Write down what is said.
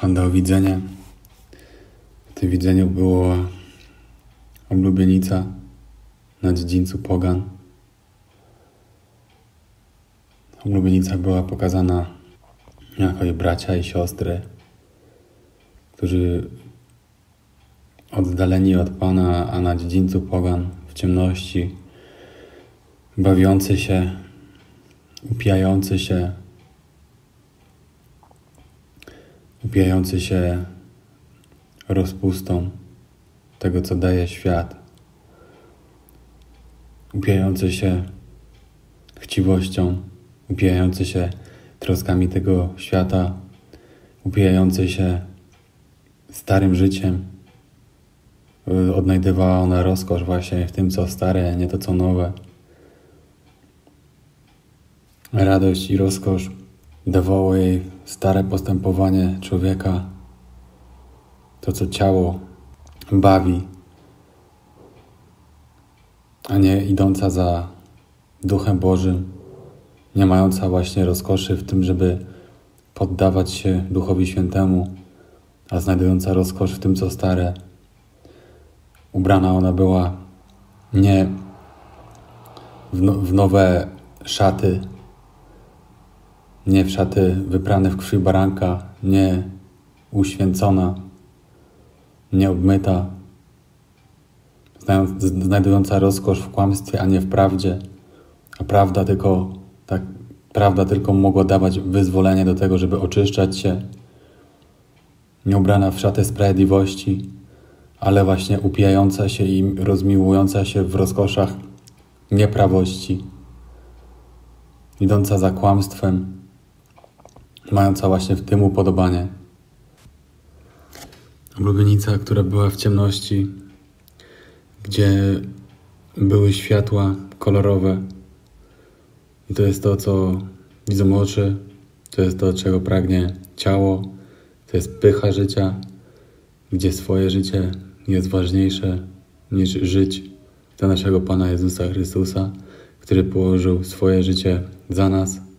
Pan dał widzenie. W tym widzeniu było oblubienica na dziedzińcu Pogan. Oblubienica była pokazana jako jej bracia i siostry, którzy oddaleni od Pana, a na dziedzińcu Pogan w ciemności, bawiący się, upijający się, upijający się rozpustą tego, co daje świat, upijający się chciwością, upijający się troskami tego świata, upijający się starym życiem. Odnajdywała ona rozkosz właśnie w tym, co stare, nie to, co nowe. Radość i rozkosz dawało jej stare postępowanie człowieka, to, co ciało bawi, a nie idąca za Duchem Bożym, nie mająca właśnie rozkoszy w tym, żeby poddawać się Duchowi Świętemu, a znajdująca rozkosz w tym, co stare. Ubrana ona była nie w, no, w nowe szaty, nie w szaty wyprane w krwi baranka, nie uświęcona, nie obmyta, znajdująca rozkosz w kłamstwie, a nie w prawdzie, a prawda tylko, tak, prawda tylko mogła dawać wyzwolenie do tego, żeby oczyszczać się, nie ubrana w szatę sprawiedliwości, ale właśnie upijająca się i rozmiłująca się w rozkoszach nieprawości, idąca za kłamstwem, mająca właśnie w tym upodobanie. Oblubienica, która była w ciemności, gdzie były światła kolorowe. I to jest to, co widzą oczy, to jest to, czego pragnie ciało, to jest pycha życia, gdzie swoje życie jest ważniejsze niż żyć dla naszego Pana Jezusa Chrystusa, który położył swoje życie za nas